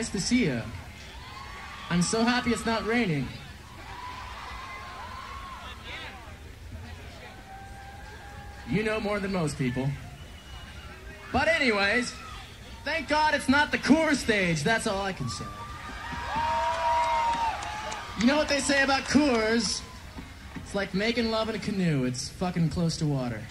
Nice to see you. I'm so happy it's not raining. You know more than most people. But anyways, thank God it's not the Coors stage. That's all I can say. You know what they say about Coors? It's like making love in a canoe. It's fucking close to water.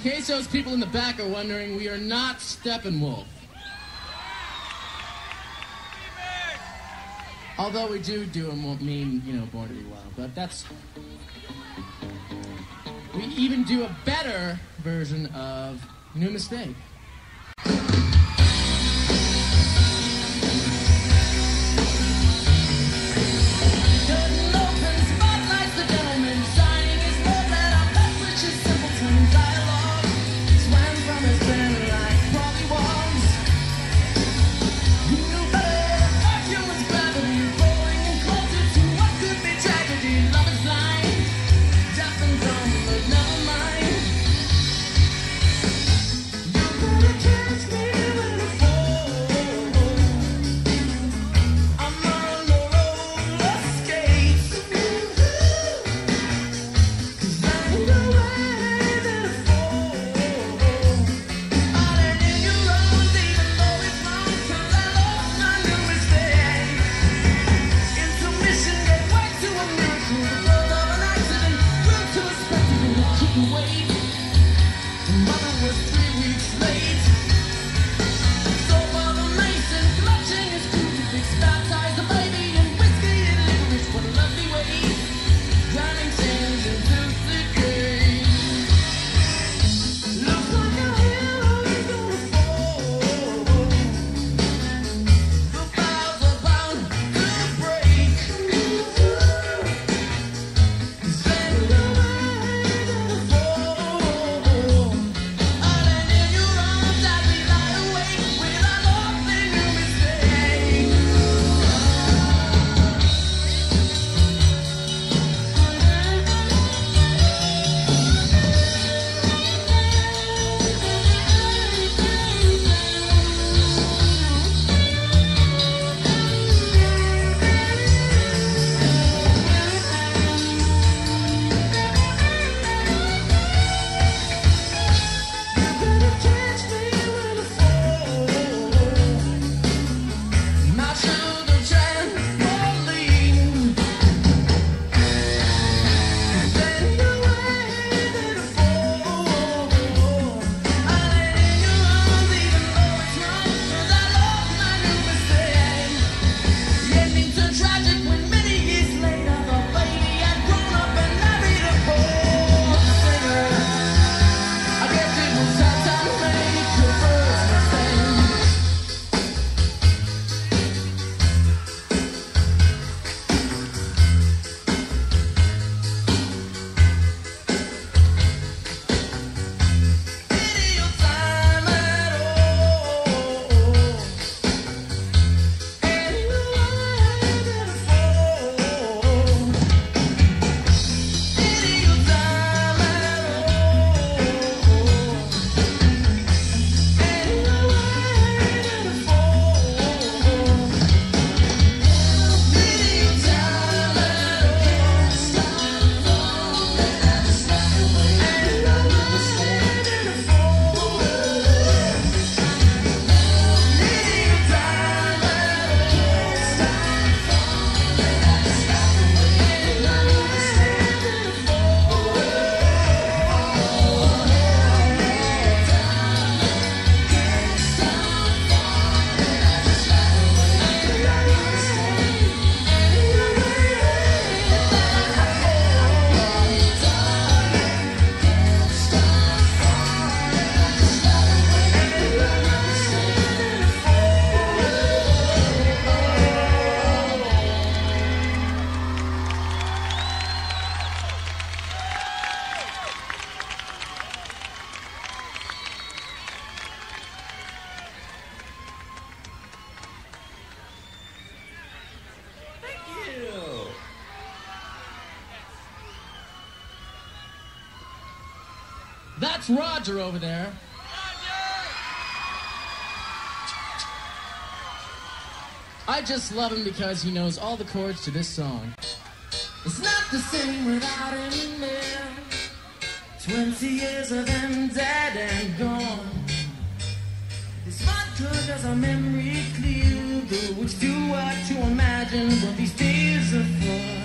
case those people in the back are wondering, we are not Steppenwolf. Although we do do a mean, you know, Born to Be Wild, but that's. We even do a better version of New Mistake. Roger over there. I just love him because he knows all the chords to this song. It's not the same without him there. Twenty years of him dead and gone. This vodka does our memory clear, though it's too hard to imagine what these days are for.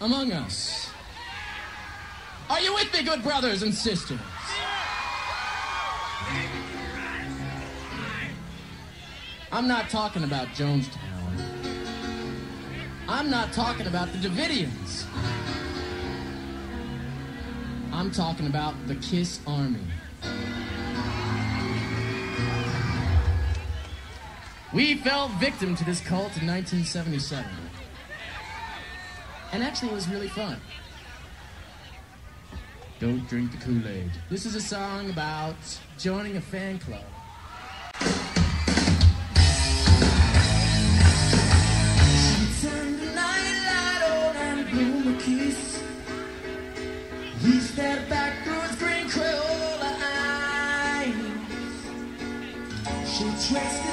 among us. Are you with me, good brothers and sisters? I'm not talking about Jonestown. I'm not talking about the Davidians. I'm talking about the Kiss Army. We fell victim to this cult in 1977. And actually, it was really fun. Don't drink the Kool Aid. This is a song about joining a fan club. She turned the on and blew a kiss. Stared back through his green Crayola eyes. She dressed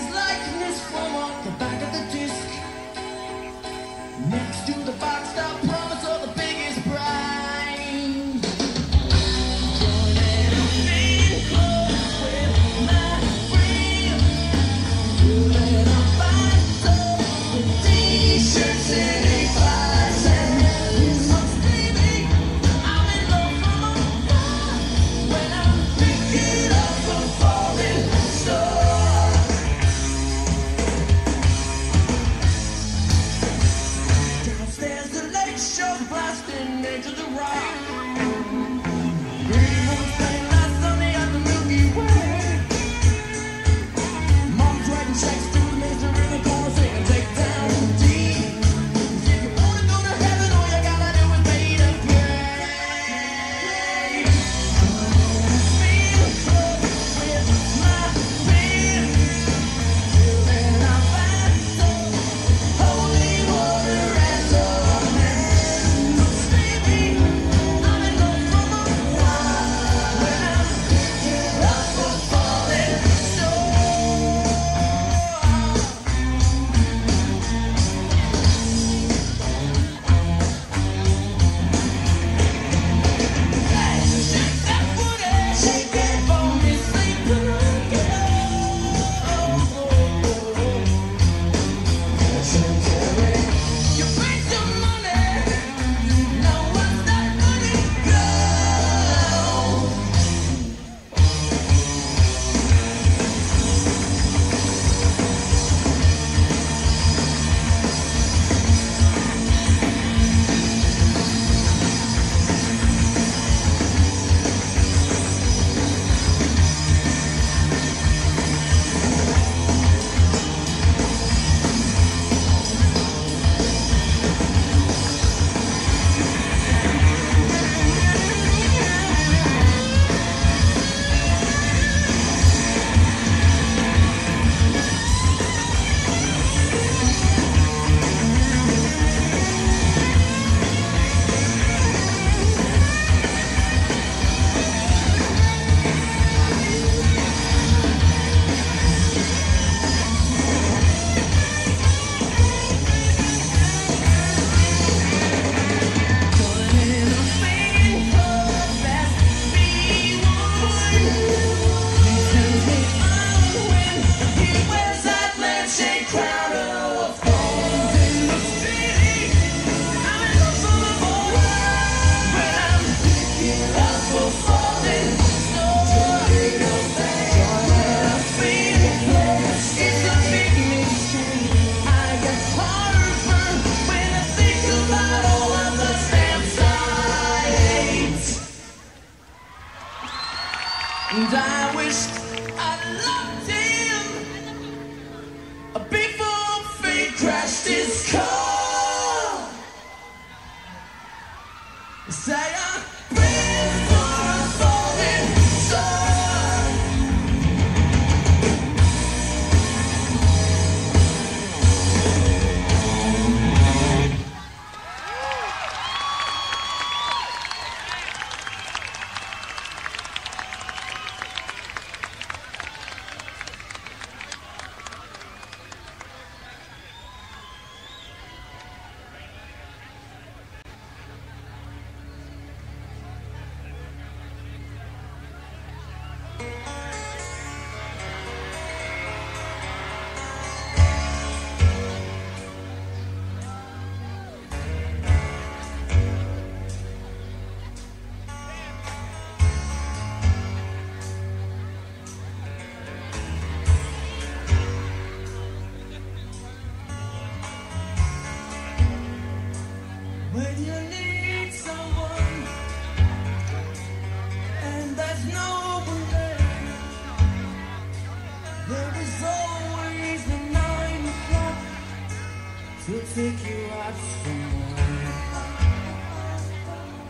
to take you out somewhere.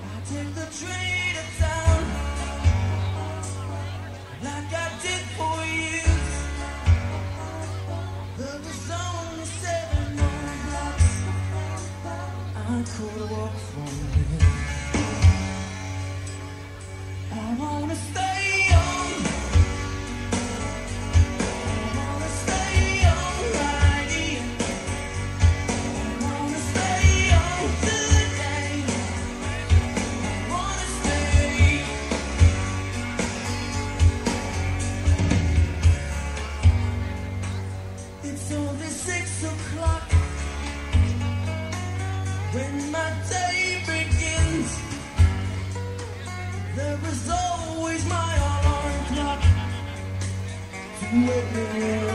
I take the train to town like I did for years. Love is only seven more blocks. I could walk from. To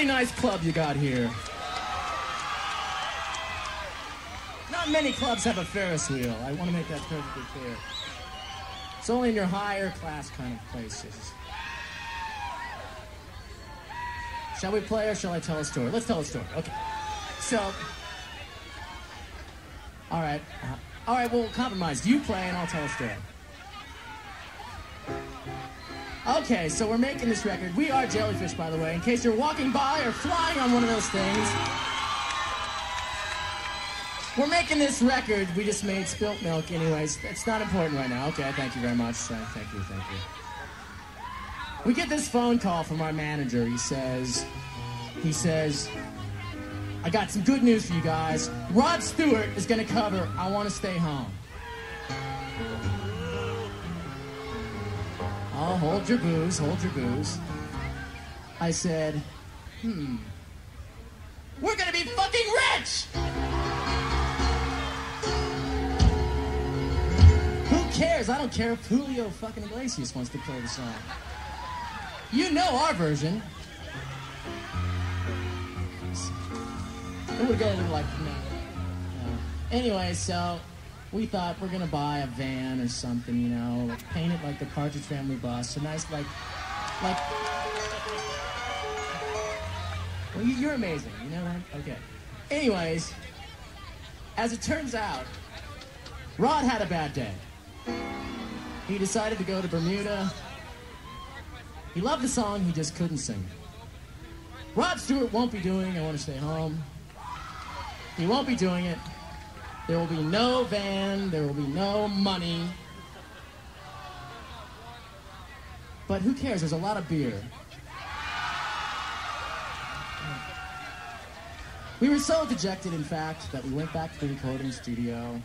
really nice club you got here. Not many clubs have a Ferris wheel. I want to make that perfectly clear. It's only in your higher class kind of places. Shall we play or shall I tell a story? Let's tell a story. Okay. So, all right, uh, all right. We'll compromise. You play and I'll tell a story. Okay, so we're making this record. We are Jellyfish, by the way, in case you're walking by or flying on one of those things. We're making this record. We just made Spilt Milk, anyways. It's not important right now. Okay, thank you very much. Uh, thank you, thank you. We get this phone call from our manager. He says, he says, I got some good news for you guys. Rod Stewart is going to cover I Want to Stay Home. Oh, hold your booze, hold your booze. I said, hmm. We're gonna be fucking rich! Who cares? I don't care if Julio fucking Iglesias wants to play the song. You know our version. It would go like, no. Anyway, so we thought we're gonna buy a van or something, you know, like paint it like the Partridge Family bus, a nice like, like. Well, you, you're amazing, you know that? Okay. Anyways, as it turns out, Rod had a bad day. He decided to go to Bermuda. He loved the song, he just couldn't sing. Rod Stewart won't be doing I Want to Stay Home. He won't be doing it. There will be no van, there will be no money. But who cares? There's a lot of beer. We were so dejected, in fact, that we went back to the recording studio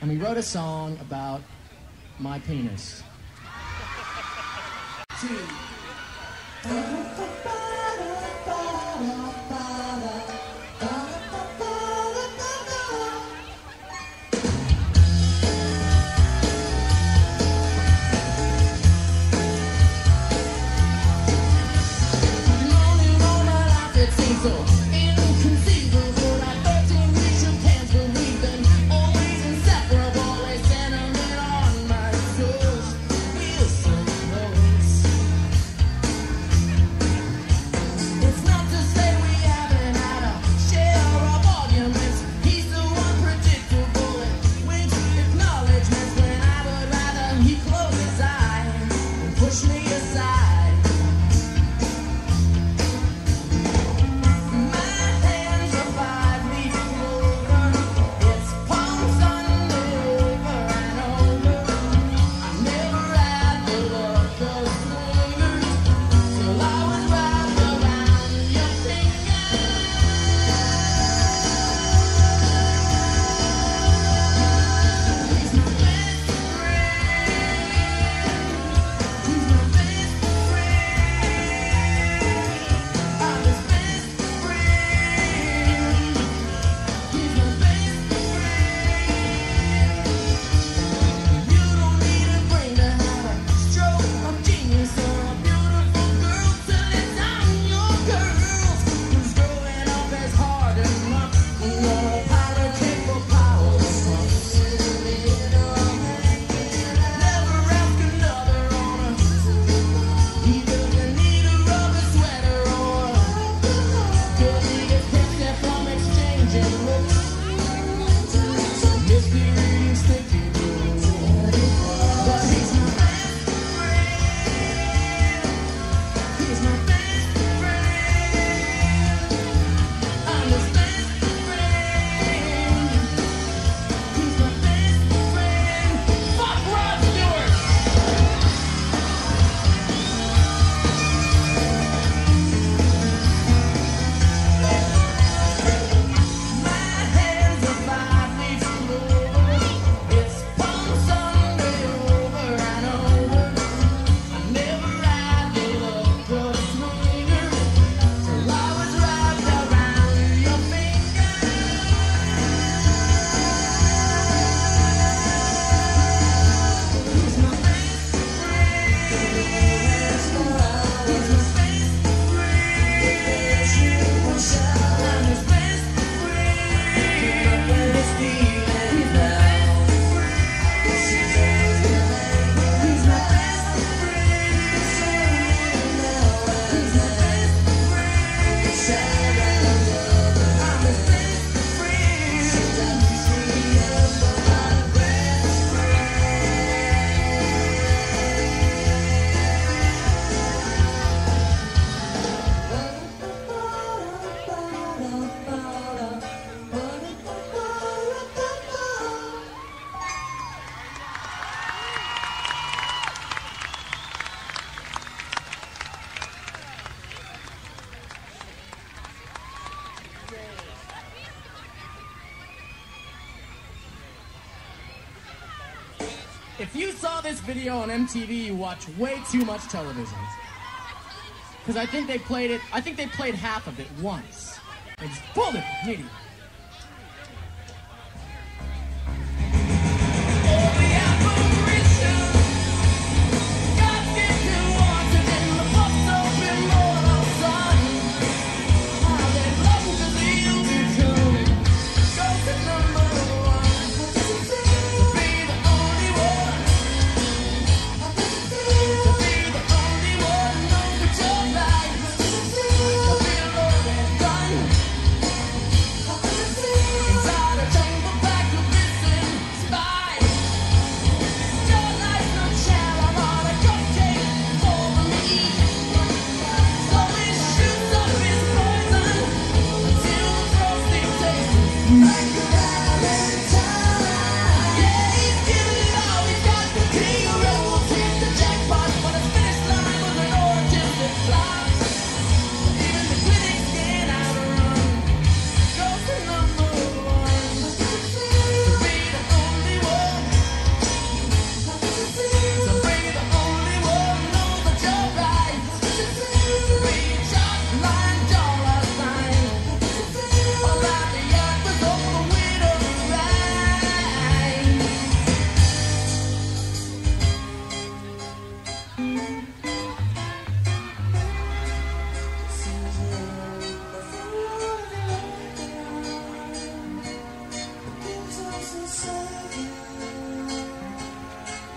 and we wrote a song about my penis. Two. You saw this video on MTV, you watch way too much television. Because I think they played it, I think they played half of it once. They just pulled it, idiot.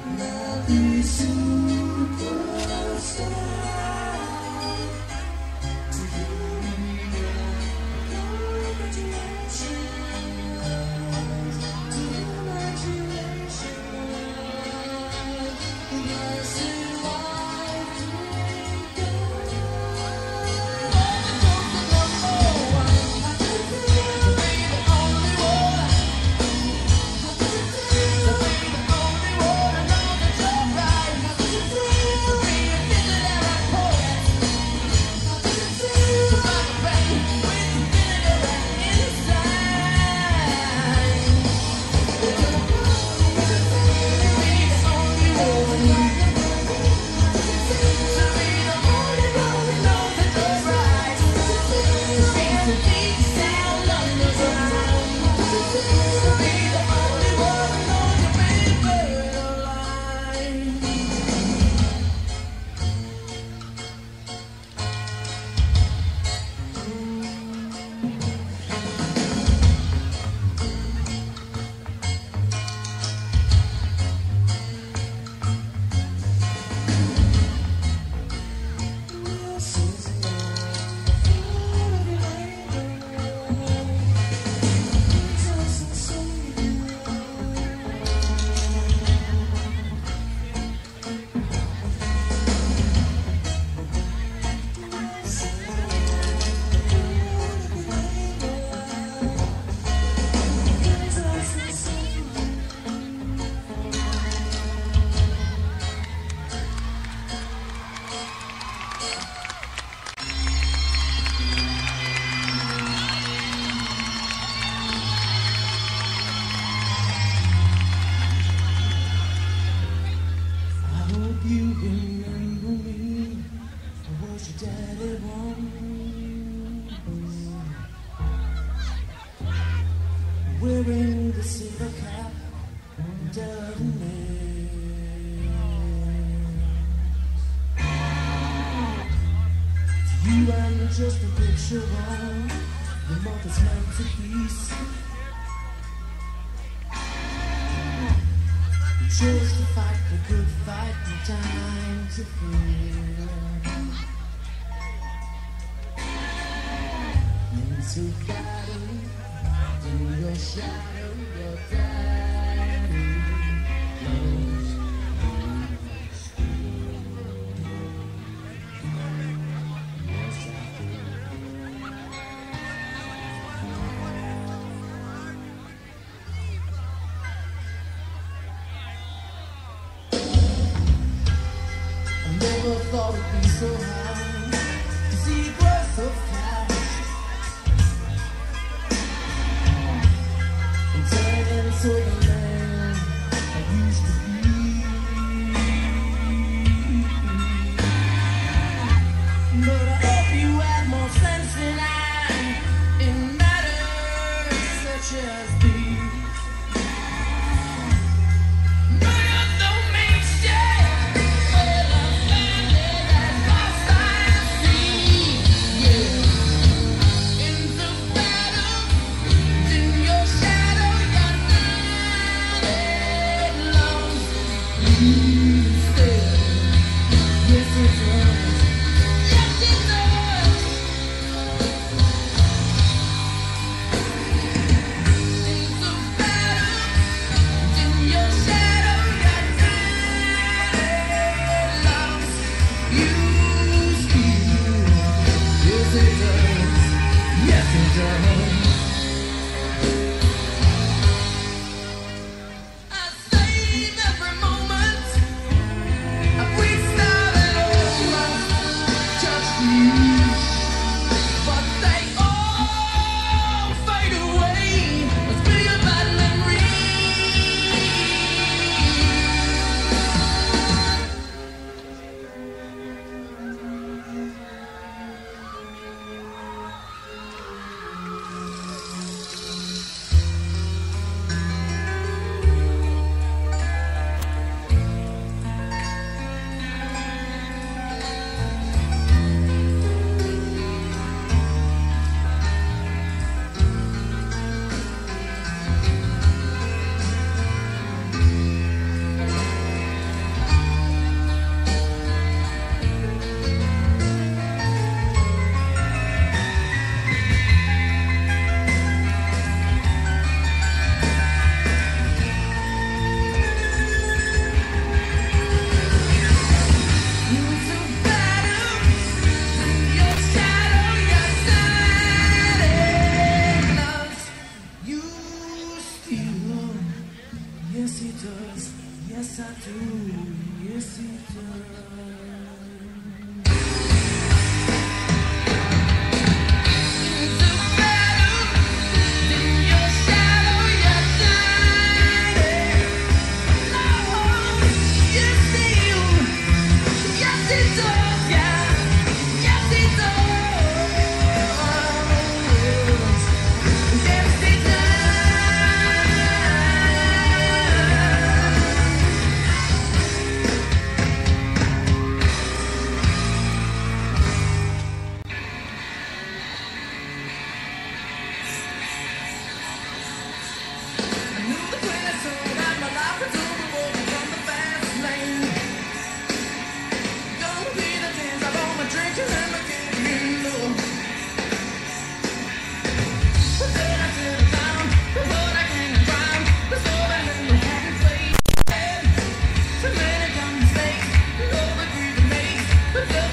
I Wearing the silver and diamond nails. You, I'm just a picture on your mother's masterpiece. Chose to fight the good fight in times of fear. Into battle, in your shadow, your Good.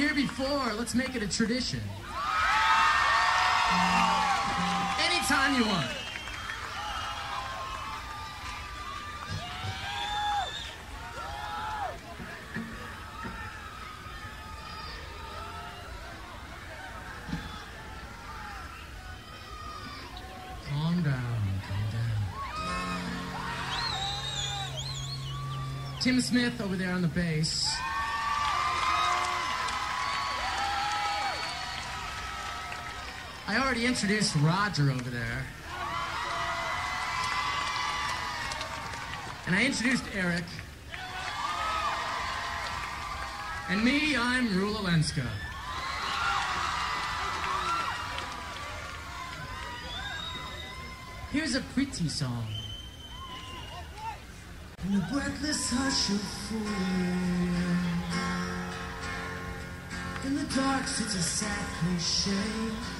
year before. Let's make it a tradition. Anytime you want. Calm down, calm down. Tim Smith over there on the bass. already introduced Roger over there. And I introduced Eric. And me, I'm Rula Lenska. Here's a pretty song. In the breathless hush of 4 In the dark sits a sad cliche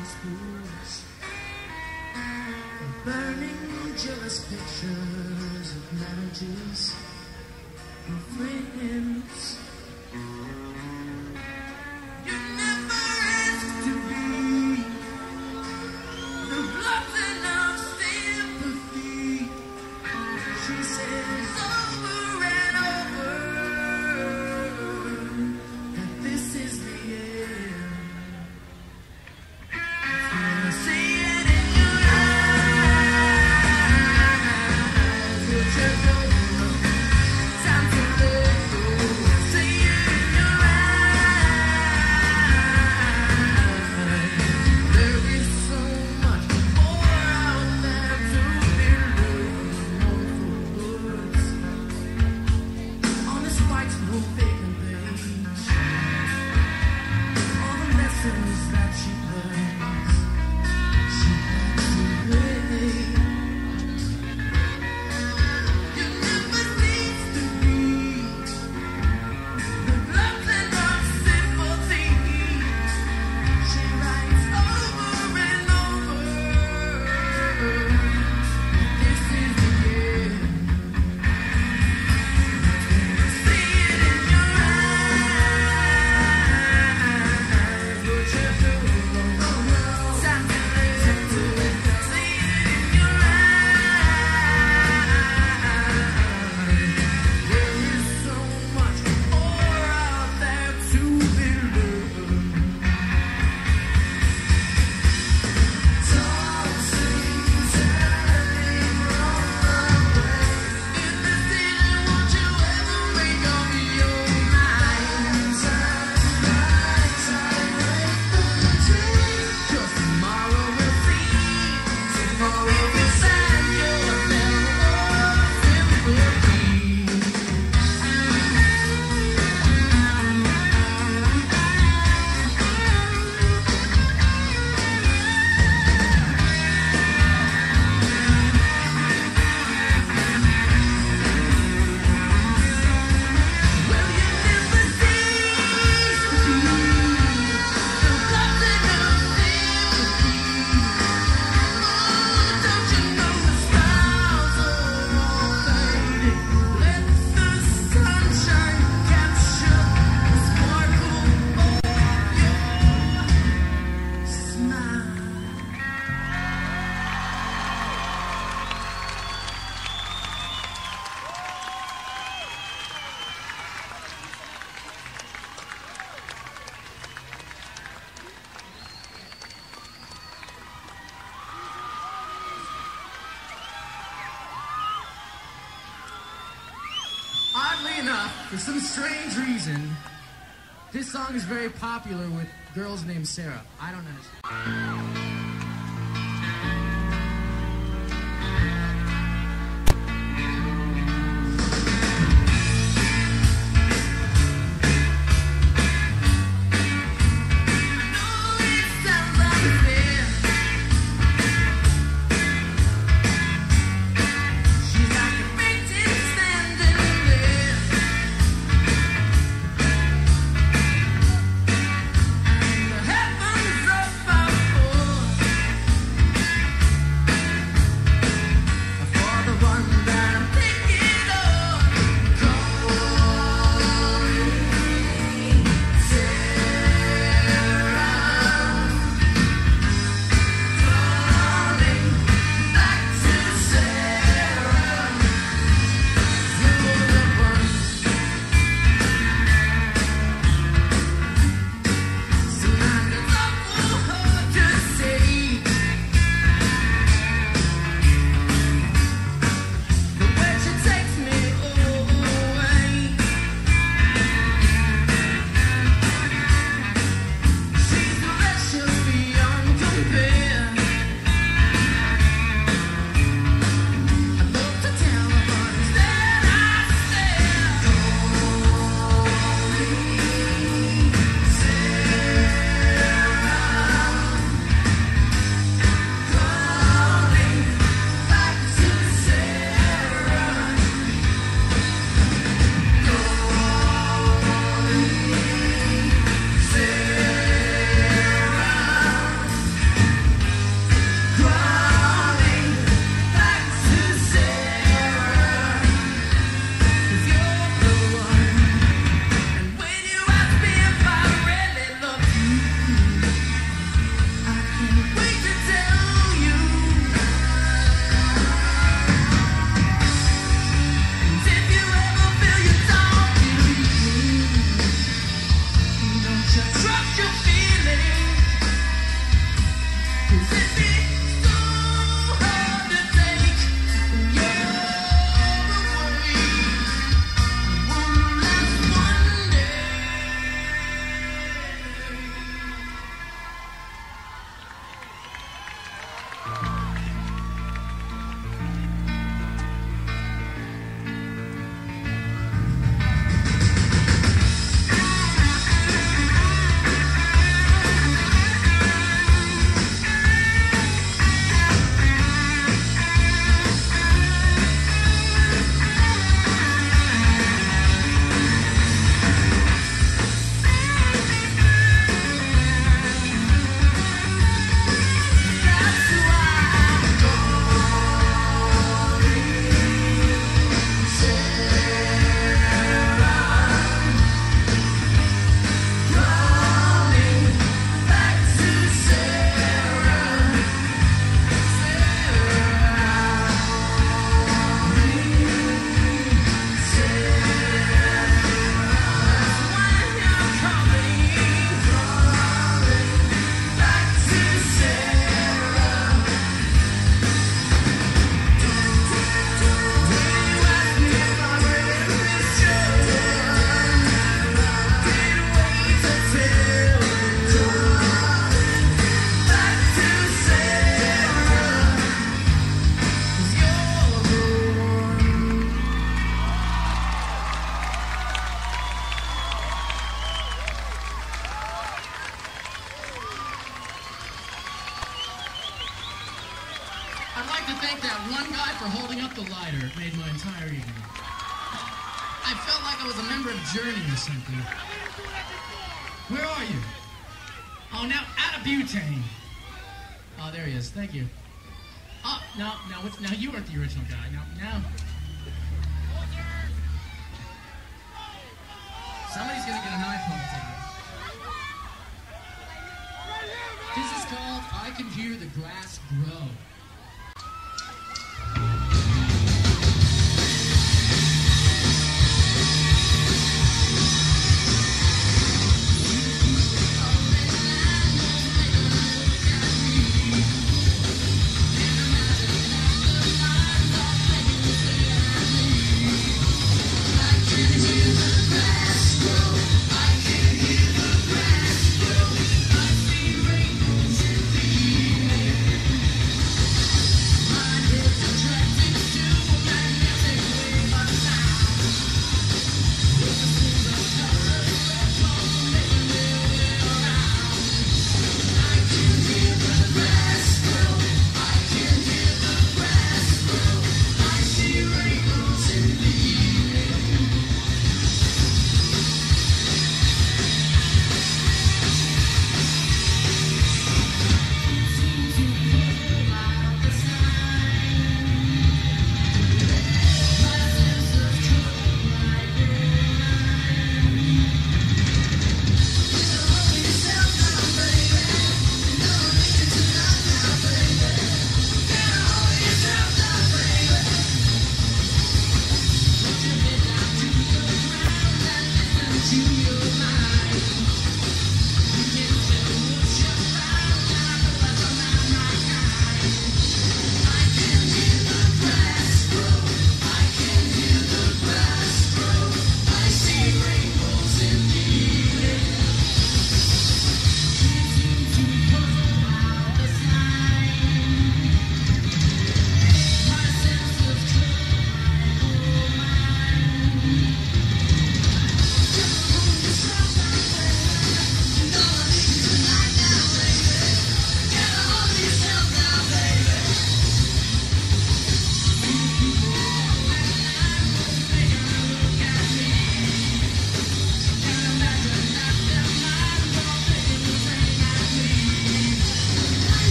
these Burning jealous pictures of marriages of friends. popular with girls named Sarah. I don't understand.